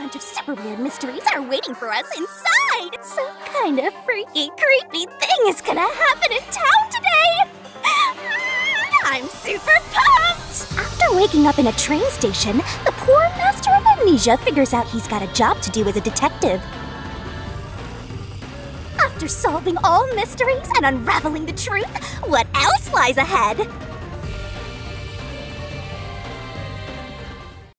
bunch of super weird mysteries are waiting for us inside. Some kind of freaky, creepy thing is gonna happen in town today. I'm super pumped! After waking up in a train station, the poor master of amnesia figures out he's got a job to do as a detective. After solving all mysteries and unraveling the truth, what else lies ahead?